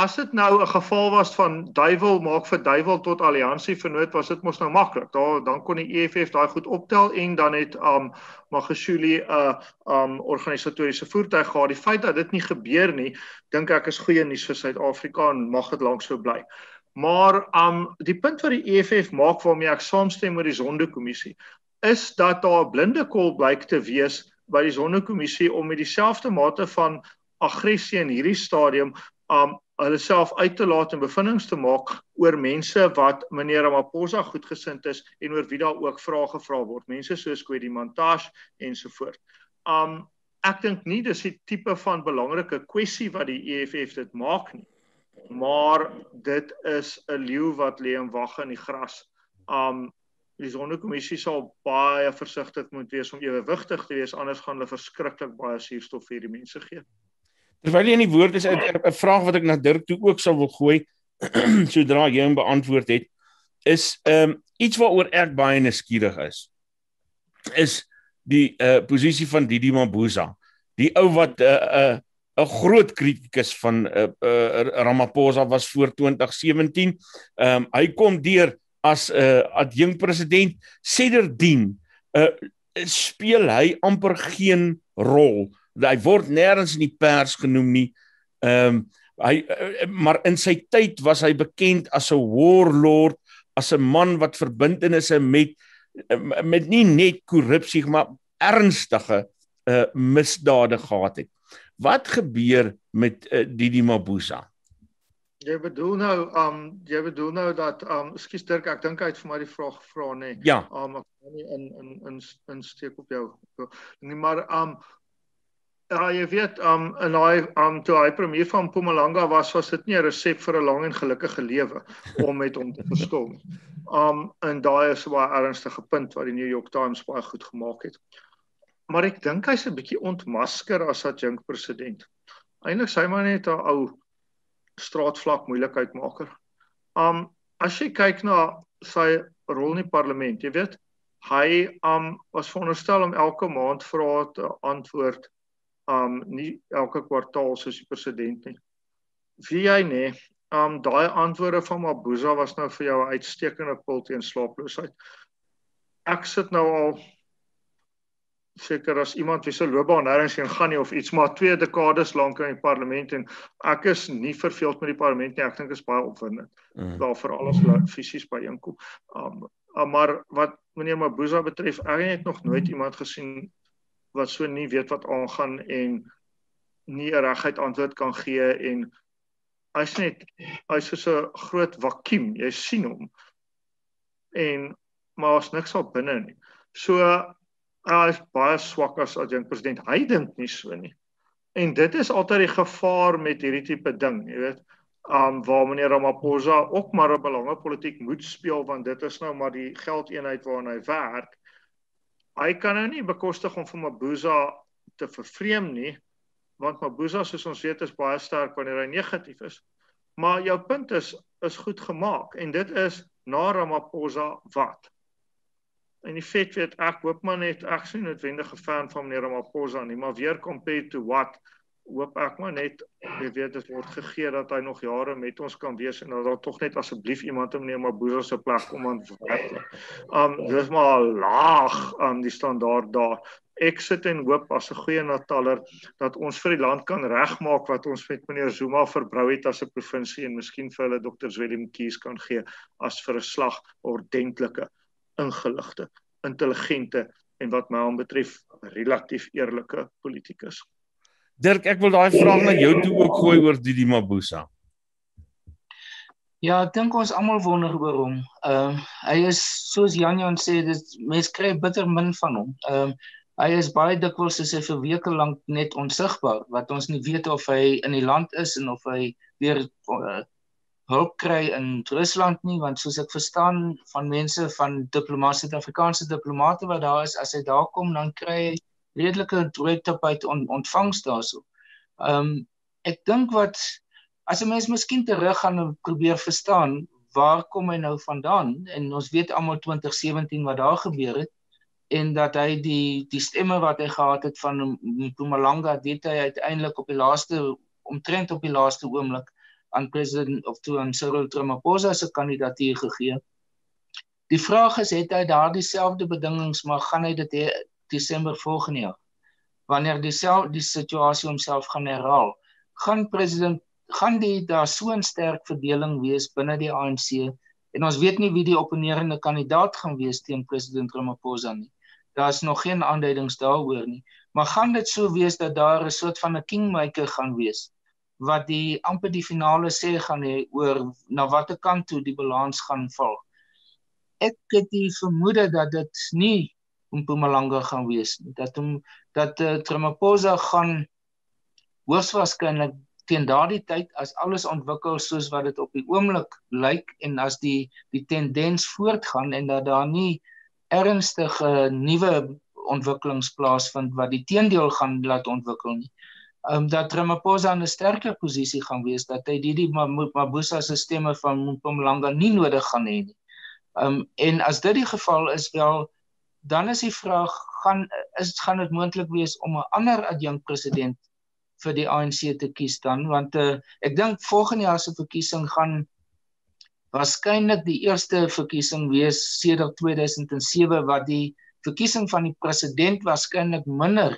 As dit nou 'n geval was van duiwel maak vir duiwel tot alliansie vernoot was dit mos nou maklik. Daar dan kon die EFF daai goed optel en dan het um Magashule 'n uh, um organisatoriese voertuig gehad. Die feit dat dit nie gebeur nie, dink ek is goeie nuus vir Suid-Afrika en mag dit lank so bly. Maar um die punt wat die EFF maak waarmee ek saamstem met die Zondo-kommissie is dat daar 'n blinde kol blyk te wees by die Zondo-kommissie om met dieselfde mate van aggressie in hierdie stadium um hulle self uit te laat en bevindinge te maak oor mense wat meneer Ramaphosa goedgesind is en oor wie daar ook vrae gevra word mense soos Kwedi Montage ensovoort. Um ek dink nie dis die tipe van belangrike kwessie wat die EFF dit maak nie. Maar dit is 'n leeu wat lê en wag in die gras. Um die sonnekommissie sal baie versigtig moet wees om ewewigtig te wees anders gaan hulle verskriklik baie suurstof vir die mense gee. Terwyl jy in die woord is 'n vraag wat ek na Dirk toe ook sal wil gooi sodra jy hom beantwoord het. is ehm um, iets waaroor ek baie nuuskierig is. Is die uh posisie van Didi Mabuza. Die ou wat 'n uh, 'n uh, 'n groot kritikus van uh, uh, Ramaphosa was voor 2017. Ehm um, hy kom deur as 'n uh, adjunk president sedertdien uh, speel hy amper geen rol. Hy word nêrens in die pers genoem nie. Ehm um, hy uh, maar in sy tyd was hy bekend as 'n warlord, as 'n man wat verbintenisse met met nie net korrupsie maar ernstige uh, misdade gehad het. Wat gebeur met uh, Didi Mabuza? Jy bedoel nou um jy bedoel nou dat um ekskuus Dirk ek dink hy het vir my die vraag gevra nê. Nee. Ja. Um ek kan nie in in in in steek op jou. Nee maar um ja jy weet um in daai um toe hy premier van Mpumalanga was was dit nie 'n resep vir 'n lang en gelukkige lewe om met hom te verskil nie. Um en daai is 'n baie ernstige punt wat die New York Times baie goed gemaak het maar ek dink hy's 'n bietjie ontmasker as adjunk president. Eindelik sy maar net 'n ou straatvlak moeilikheidmaker. Um as jy kyk na sy rol in die parlement, jy weet, hy um was veronderstel om elke maand vrae te antwoord um nie elke kwartaal soos die president nie. Wie hy nê, um daai antwoorde van Mabuza was nou vir jou 'n uitstekende pil teen slaaploosheid. Ek sit nou al seker as iemand wie se loopbaan nêrens heen gaan nie of iets maar twee dekades lank in die parlement en ek is nie verveeld met die parlement nie ek dink is baie opwindend mm. daar vir alles fisies by inkom um, um, maar wat meneer Mabuza betref ek het nog nooit iemand gesien wat so nie weet wat aangaan en nie 'n reguit antwoord kan gee en hy's net hy's so 'n groot vakuum jy sien hom en maar as niks op binne nie so hy is baie swak as adjunk president. Hy dink nie so nie. En dit is altyd die gevaar met hierdie tipe ding, jy weet. Um waar meneer Ramaphosa ook maar 'n belangrike politiek moet speel want dit is nou maar die geldeenheid waarna hy werk. Hy kan nou nie bekostig om vir Mabuza te vervreem nie want Mabuza soos ons weet is baie sterk wanneer hy negatief is. Maar jou punt is is goed gemaak en dit is na Ramaphosa wat En die feit weet ek hoop maar net ek sien noodwendige fan van meneer Ramaphosa nie, maar weer compared to what hoop ek maar net jy weet dit word gegee dat hy nog jare met ons kan wees en dat daar tog net asseblief iemand om meneer Maboza se plek kom aan werk. Um dis maar laag um, die standaard daar. Ek sit en hoop as 'n goeie Nataler dat ons vir die land kan regmaak wat ons met meneer Zuma verbrou het as 'n provinsie en miskien vir hulle Dr. Willem Kies kan gee as vir 'n slag ordentlike ingeligte, intelligente en wat my aanbetref relatief eerlike politikus. Dirk, ek wil daai vraag na jou toe ook gooi oor Didi Mabuza. Ja, ek dink ons almal wonder oor hom. Ehm uh, hy is soos Jan Jan sê, dit mense kry bitter min van hom. Ehm uh, hy is baie dikwels soos hy vir weke lank net onsigbaar wat ons nie weet of hy in die land is en of hy weer uh, hulp kry in Rusland nie want soos ek verstaan van mense van diplomate Suid-Afrikaanse diplomate wat daar is as hy daar kom dan kry hy redelike druktepuit on, ontvangs daarso. Ehm um, ek dink wat as 'n mens miskien terug gaan en probeer verstaan waar kom hy nou vandaan en ons weet almal 2017 wat daar gebeur het en dat hy die die stemme wat hy gehad het van Mpumalanga dit hy uiteindelik op die laaste omtrent op die laaste oomblik aan president of toe aan Cyril Ramaphosa se kandidatuur gegee. Die vraag is het hy daardie selfde bedingings maar gaan hy dit Desember volgende jaar. Wanneer dieselfde die situasie homself gaan herhaal gaan president gaan die daar so 'n sterk verdeling wees binne die ANC en ons weet nie wie die opponerende kandidaat gaan wees teen president Ramaphosa nie. Daar's nog geen aanduidings daaroor nie. Maar gaan dit so wees dat daar 'n soort van 'n kingmaker gaan wees wat die amper die finale sê gaan hê oor na watter kant toe die balans gaan val. Ek het die vermoede dat dit nie Mpumalanga gaan wees nie. Dat hom dat uh, Tramaposa gaan hoogs waarskynlik teen daardie tyd as alles ontwikkel soos wat dit op die oomblik lyk en as die die tendens voortgaan en dat daar nie ernstige nuwe ontwikkelings plaasvind wat die teendeel gaan laat ontwikkel nie um, dat Ramaphosa 'n sterker posisie gaan wees dat hy die die Mabusa se stemme van Mpumalanga nie nodig gaan hê nie. Ehm um, en as dit die geval is wel dan is die vraag gaan is gaan dit moontlik wees om 'n ander adjunkt president vir die ANC te kies dan? Want uh, ek dink volgende jaar se verkiesing gaan waarskynlik die eerste verkiesing wees sedert 2007 wat die verkiesing van die president waarskynlik minder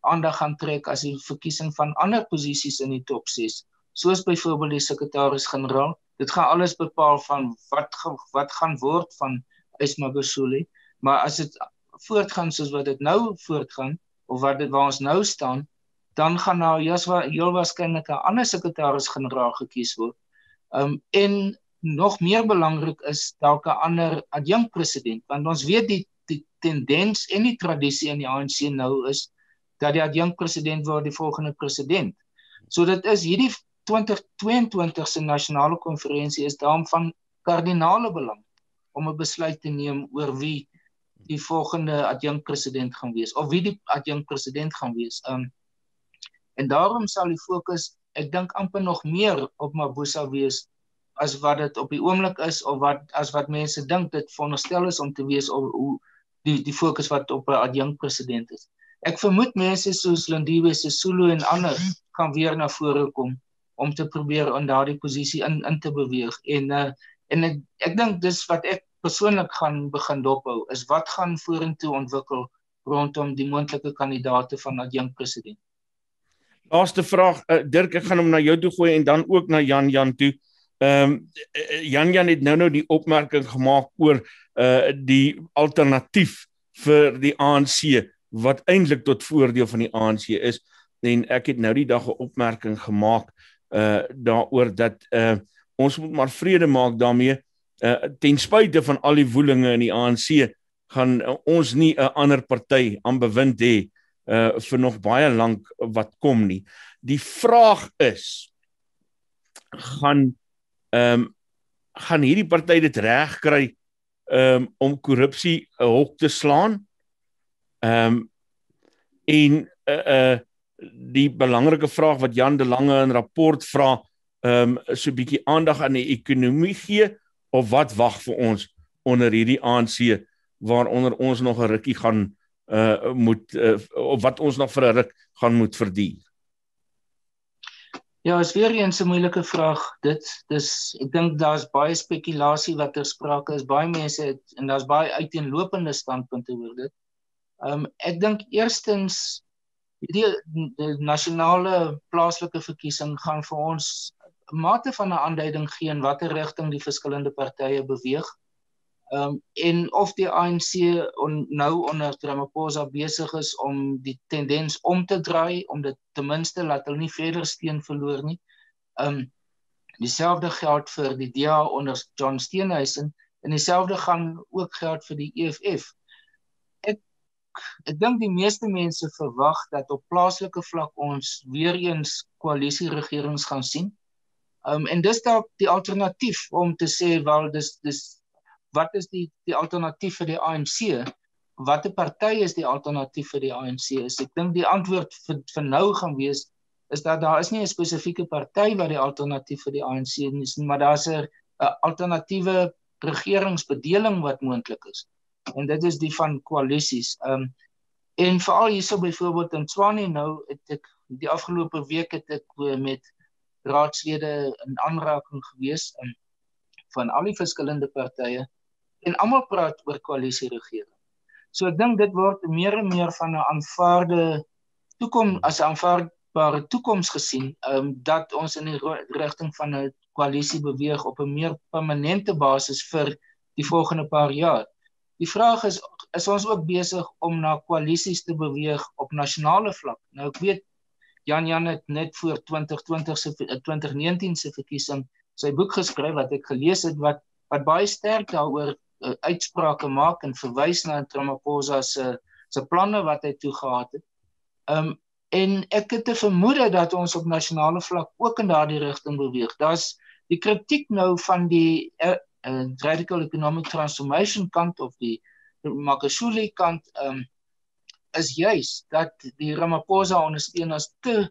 aandag gaan trek as die verkiesing van ander posisies in die top 6 soos byvoorbeeld die sekretaris-generaal. Dit gaan alles bepaal van wat wat gaan word van Isma Besuli maar as dit voortgaan soos wat dit nou voortgaan of wat dit waar ons nou staan dan gaan nou Jaswa heel waarskynlik 'n ander sekretaris-generaal gekies word um, en nog meer belangrik is dalk 'n ander adjunkt president want ons weet die die tendens en die tradisie in die ANC nou is dat die adjunkt president word die volgende president. So dit is hierdie 2022 se nasionale konferensie is daarom van kardinale belang om 'n besluit te neem oor wie die volgende adjunkt president gaan wees of wie die adjunkt president gaan wees. Um en daarom sal die fokus ek dink amper nog meer op Mabuza wees as wat dit op die oomblik is of wat as wat mense dink dit veronderstel is om te wees of hoe die die fokus wat op 'n adjunkt president is. Ek vermoed mense soos Lindiwe Sisulu en ander gaan weer na vore kom om te probeer aan daardie posisie in in te beweeg en uh, en ek ek dink dis wat ek persoonlik gaan begin dophou is wat gaan vorentoe ontwikkel rondom die moontlike kandidaate van adjunkt president. Laaste vraag uh, Dirk ek gaan hom na jou toe gooi en dan ook na Jan Jan toe. Ehm um, Jan Jan het nou nou die opmerking gemaak oor uh die alternatief vir die ANC wat eintlik tot voordeel van die ANC is en ek het nou die dag 'n opmerking gemaak uh daaroor dat uh ons moet maar vrede maak daarmee uh ten spyte van al die woelinge in die ANC gaan uh, ons nie 'n ander party aan bewind hê uh vir nog baie lank wat kom nie. Die vraag is gaan ehm um, gaan hierdie party dit reg kry um, om korrupsie 'n hok te slaan. Ehm um, en uh, uh, die belangrike vraag wat Jan de Lange in rapport vra, ehm um, so 'n bietjie aandag aan die ekonomie gee of wat wag vir ons onder hierdie ANC waaronder ons nog 'n rukkie gaan uh moet uh, of wat ons nog vir 'n ruk gaan moet verduur. Ja, is weer eens 'n moeilike vraag. Dit dis ek dink daar's baie spekulasie wat ter sprake is. Baie mense het en daar's baie uiteenlopende standpunte oor dit. Ehm um, ek dink eerstens die, die nasionale plaaslike verkiesing gaan vir ons mate van 'n aanduiding gee in watter rigting die verskillende partye beweeg. Ehm um, en of die ANC on, nou onder Ramaphosa besig is om die tendens om te draai om dit ten minste laat hulle nie verder steen verloor nie. Ehm um, dieselfde geld vir die DA onder John Steenhuisen en dieselfde gaan ook geld vir die EFF. Ek ek dink die meeste mense verwag dat op plaaslike vlak ons weer eens koalisie regerings gaan sien. Um, en dis dalk die alternatief om te sê wel dis dis wat is die die alternatief vir die ANC? Watter party is die alternatief vir die ANC? Is ek dink die antwoord vir vir nou gaan wees is dat daar is nie 'n spesifieke party wat die alternatief vir die ANC is nie, maar daar's 'n alternatiewe regeringsbedeling wat moontlik is. En dit is die van koalisies. Um, en veral hierso byvoorbeeld in Tswane nou het ek die afgelope week het ek met raadslede in aanraking gewees in van al die verskillende partye en almal praat oor koalisie regering. So ek dink dit word meer en meer van 'n aanvaarde toekoms as 'n aanvaarbare toekoms gesien, ehm um, dat ons in die rigting van 'n koalisie beweeg op 'n meer permanente basis vir die volgende paar jaar. Die vraag is is ons ook besig om na koalisies te beweeg op nasionale vlak. Nou ek weet Jan Jan het net voor 2020 se 2019 se verkiesing sy boek geskryf wat ek gelees het wat wat baie sterk daaroor uh, uitsprake maak en verwys na Ramaphosa se se planne wat hy toegehad het. Um en ek het te vermoed dat ons op nasionale vlak ook in daardie rigting beweeg. Daar's die kritiek nou van die uh, uh, radical economic transformation kant of die Makashule kant um is juis dat die Ramaphosa ondersteuners te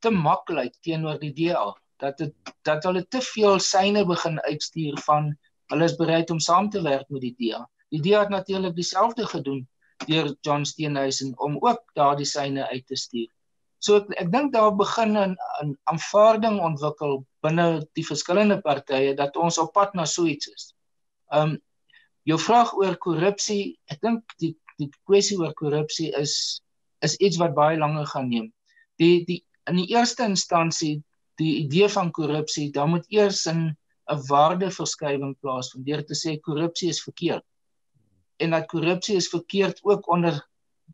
te maklik teenoor die DA dat dit dat hulle te veel syne begin uitstuur van Hulle is bereid om saam te werk met die DA. Die DA het natuurlik dieselfde gedoen deur John Steenhuisen om ook daardie syne uit te stuur. So ek ek dink daar begin 'n aanvaarding ontwikkel binne die verskillende partye dat ons op pad na so iets is. Um jou vraag oor korrupsie, ek dink die die kwessie oor korrupsie is is iets wat baie langer gaan neem. Die die in die eerste instansie die idee van korrupsie, dan moet eers 'n 'n waardeverskywing plaasvind deur te sê korrupsie is verkeerd. En dat korrupsie is verkeerd ook onder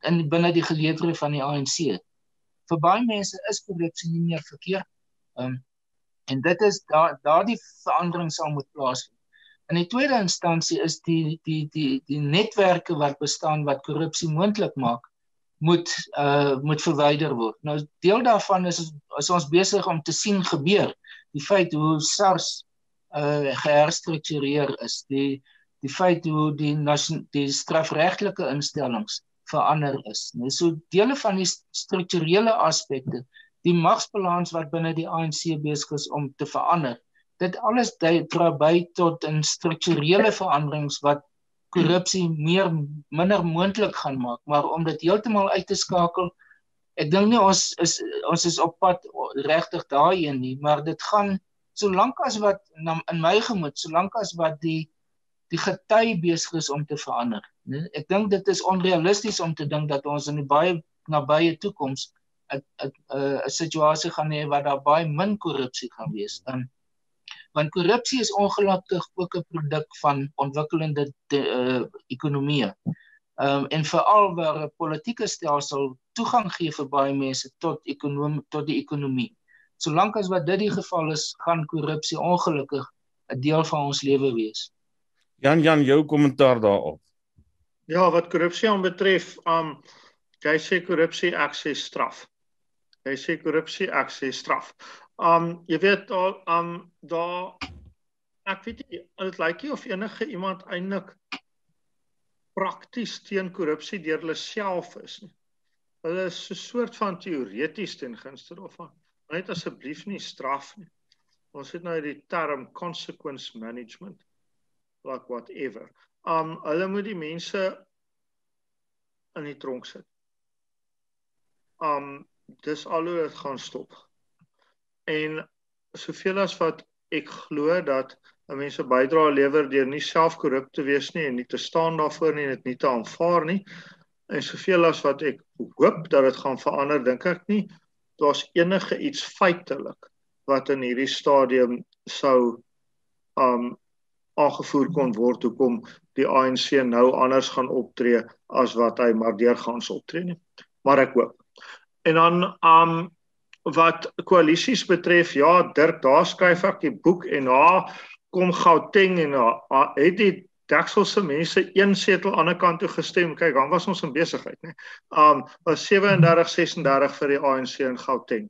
in binne die geleedere van die ANC. Vir baie mense is korrupsie nie meer verkeerd. Um, en dit is daar daardie verandering sal moet plaasvind. In die tweede instansie is die die die die netwerke wat bestaan wat korrupsie moontlik maak moet uh moet verwyder word. Nou deel daarvan is is ons besig om te sien gebeur die feit hoe SARS uh geherstruktureer is, die die feit hoe die die strafregtelike instellings verander is. Nou so dele van die strukturele aspekte, die magsbalans wat binne die ANC besig is om te verander. Dit alles dra by tot 'n strukturele veranderings wat korrupsie meer minder moontlik gaan maak, maar om dit heeltemal uit te skakel, ek dink nie ons is ons is op pad regtig daarheen nie, maar dit gaan solank as wat in my gemoed, solank as wat die die gety besig is om te verander. Nee, ek dink dit is onrealisties om te dink dat ons in die baie nabye toekoms 'n 'n 'n situasie gaan hê waar daar baie min korrupsie gaan wees. Dan want korrupsie is ongelukkig ook 'n produk van ontwikkelende uh, ekonomieë. Ehm um, en veral waar 'n politieke stelsel toegang gee vir baie mense tot ekonomie tot die ekonomie. Solank as wat dit die geval is, gaan korrupsie ongelukkig 'n deel van ons lewe wees. Jan Jan, jou kommentaar daarop. Ja, wat korrupsie aanbetref, um jy sê korrupsie aksie straf. Jy sê korrupsie aksie straf. Um jy weet al um daar ek weet nie dit lyk nie of enige iemand eintlik prakties teen korrupsie deur hulle self is nie. Hulle is so 'n soort van teoreties ten gunste daarvan. Net asseblief nie straf nie. Ons het nou die term consequence management like whatever. Um hulle moet die mense in die tronk sit. Um dis alhoewel dit gaan stop en soveel as wat ek glo dat mense bydra lewer deur nie self korrup te wees nie en nie te staan daarvoor nie en dit nie te aanvaar nie. En soveel as wat ek hoop dat dit gaan verander dink ek nie daar's enige iets feitelik wat in hierdie stadium sou um aangevoer kon word hoekom die ANC nou anders gaan optree as wat hy maar deurgaans optree nie. Maar ek hoop. En dan um wat koalisies betref, ja, Dirk, daar skryf ek die boek en na kom Gauteng en na het die Daxelse mense een setel aan die kant toe gestem. Kyk, dan was ons in besigheid, né? Um was 37 36 vir die ANC in Gauteng.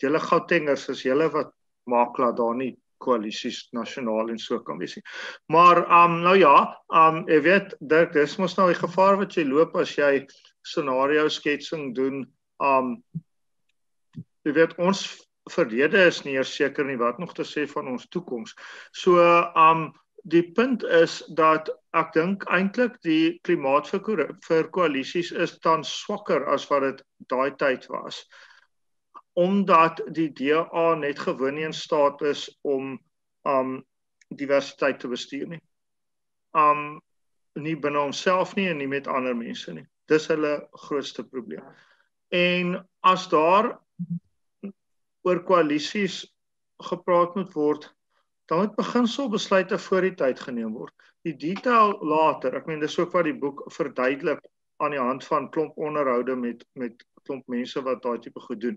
Julle Gautengers is julle wat maak dat daar nie koalisies nasionaal en so kan wees nie. Maar um nou ja, um jy weet Dirk, dis mos nou die gevaar wat jy loop as jy scenario sketsing doen um jy weet ons verlede is nie seker nie wat nog te sê van ons toekoms. So um die punt is dat ek dink eintlik die klimaat vir vir koalisies is tans swakker as wat dit daai tyd was. Omdat die DA net gewoon nie in staat is om um diversiteit te bestuur nie. Um nie binne homself nie en nie met ander mense nie. Dis hulle grootste probleem. En as daar oor koalisies gepraat moet word, dan moet beginselbesluite voor die tyd geneem word. Die detail later, ek meen dis ook wat die boek verduidelik aan die hand van klomp onderhoude met met klomp mense wat daai tipe goed doen.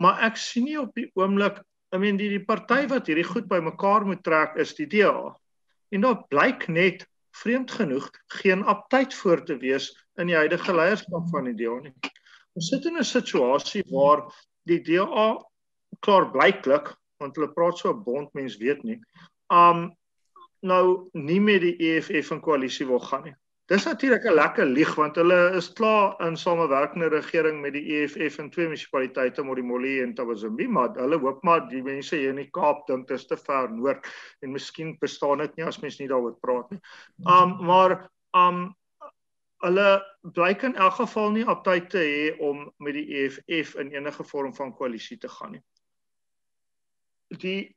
Maar ek sien nie op die oomblik, ek meen die die party wat hierdie goed bymekaar moet trek is die DA. En daar blyk net vreemd genoeg geen aptyd voor te wees in die huidige leierskap van die DA nie. Ons sit in 'n situasie waar die DA klaar blyklik want hulle praat so 'n bond mens weet nie. Um nou nie met die EFF in koalisie wil gaan nie. Dis natuurlik 'n lekker lieg want hulle is klaar in samewerkende regering met die EFF in twee munisipaliteite Modimolle en Tabazimbi, maar hulle hoop maar die mense hier in die Kaap dink dit is te ver noord en miskien bestaan dit nie as mens nie daaroor praat nie. Um maar um hulle blyk in elk geval nie op tyd te hê om met die EFF in enige vorm van koalisie te gaan nie. Die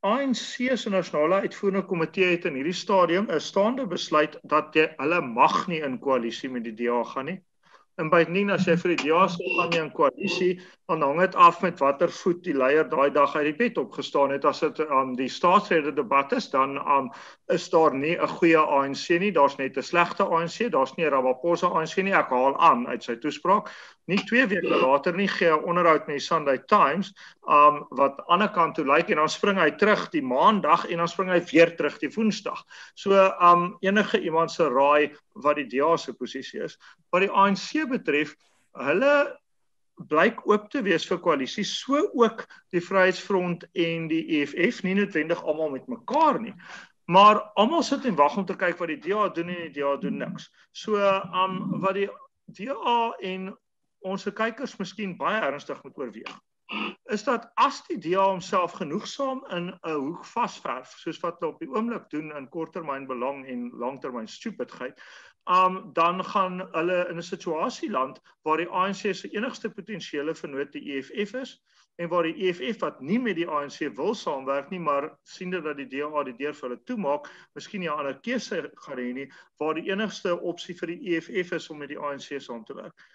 ANC se nasionale uitvoerende komitee het in hierdie stadium 'n staande besluit dat jy, hulle mag nie in koalisie met die DA gaan nie. En by nie as jy vir die DA sê gaan jy in koalisie, dan hang dit af met watter voet die leier daai dag uit die bed opgestaan het. As dit aan um, die staatsrede debat is, dan um, is daar nie 'n goeie ANC nie, daar's net 'n slegte ANC, daar's nie 'n Ramaphosa ANC nie. Ek haal aan uit sy toespraak nie 2 weke later nie gee 'n onderhoud met die Sunday Times um wat aan die ander kant toe lyk en dan spring hy terug die maandag en dan spring hy weer terug die woensdag. So um enige iemand se raai wat die DA se posisie is. Wat die ANC betref, hulle blyk oop te wees vir koalisie, so ook die Vryheidsfront en die EFF, nie noodwendig almal met mekaar nie. Maar almal sit en wag om te kyk wat die DA doen en die DA doen niks. So um wat die DA en ons se kykers miskien baie ernstig moet oorweeg. Is dat as die DA homself genoegsaam in 'n hoek vasverf soos wat hulle op die oomblik doen in korttermynbelang en langtermyn stupidheid um dan gaan hulle in 'n situasie land waar die ANC se enigste potensiële vennoot die EFF is en waar die EFF wat nie met die ANC wil saamwerk nie maar sien dat die DA die deur vir hulle toemaak miskien nie 'n ander keuse gaan hê nie waar die enigste opsie vir die EFF is om met die ANC saam te werk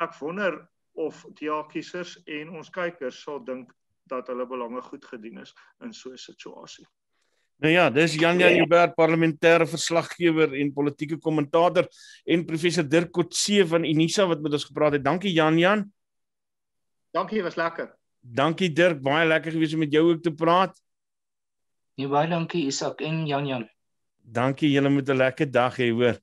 ek wonder of die kiesers en ons kykers sal dink dat hulle belange goed gedien is in so 'n situasie. Nou ja, dis Jan Jan Joubert, parlementêre verslaggewer en politieke kommentator en professor Dirk Kotse van Unisa wat met ons gepraat het. Dankie Jan Jan. Dankie, was lekker. Dankie Dirk, baie lekker gewees om met jou ook te praat. Nee, baie dankie Isak en Jan Jan. Dankie, julle moet 'n lekker dag hê, hoor.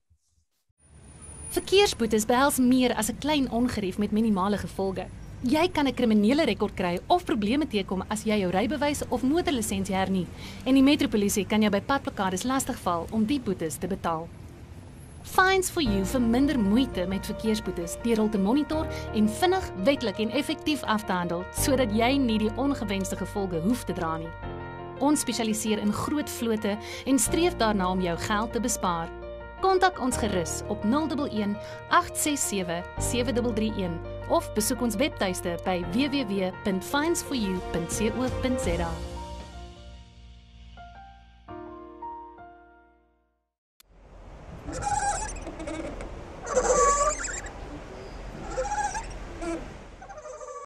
Verkeersboetes behels meer as 'n klein ongerief met minimale gevolge. Jy kan 'n kriminele rekord kry of probleme teekom as jy jou rybewys of motorlisensie hernie en die metropolisie kan jou by padplakkades lastigval om die boetes te betaal. Fines for you vir minder moeite met verkeersboetes deur hul te monitor en vinnig, wettelik en effektief af te handel sodat jy nie die ongewenste gevolge hoef te dra nie. Ons spesialiseer in groot vlote en streef daarna om jou geld te bespaar. Kontak ons gerus op 011 867 7331 of besoek ons webtuiste by www.findsforyou.co.za. you